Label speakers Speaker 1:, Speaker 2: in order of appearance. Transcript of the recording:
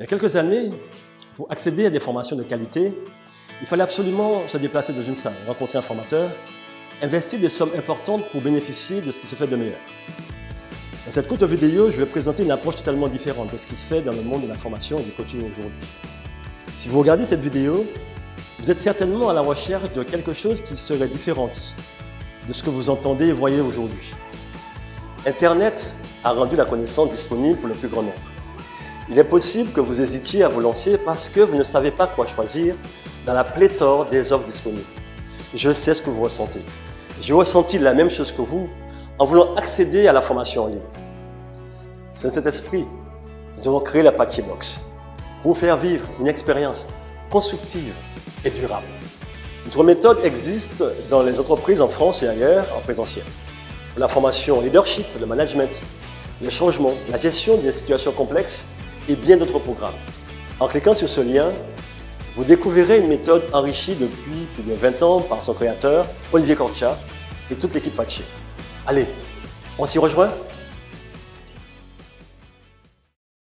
Speaker 1: Il y a quelques années, pour accéder à des formations de qualité, il fallait absolument se déplacer dans une salle, rencontrer un formateur, investir des sommes importantes pour bénéficier de ce qui se fait de meilleur. Dans cette courte vidéo, je vais présenter une approche totalement différente de ce qui se fait dans le monde de la formation et du coaching aujourd'hui. Si vous regardez cette vidéo, vous êtes certainement à la recherche de quelque chose qui serait différent de ce que vous entendez et voyez aujourd'hui. Internet a rendu la connaissance disponible pour le plus grand nombre. Il est possible que vous hésitiez à vous lancer parce que vous ne savez pas quoi choisir dans la pléthore des offres disponibles. Je sais ce que vous ressentez. J'ai ressenti la même chose que vous en voulant accéder à la formation en ligne. C'est dans cet esprit nous avons créé la Papier Box pour faire vivre une expérience constructive et durable. Notre méthode existe dans les entreprises en France et ailleurs en présentiel. La formation leadership, le management, le changement, la gestion des situations complexes et bien d'autres programmes. En cliquant sur ce lien, vous découvrirez une méthode enrichie depuis plus de 20 ans par son créateur, Olivier Cortia, et toute l'équipe Patché. Allez, on s'y rejoint?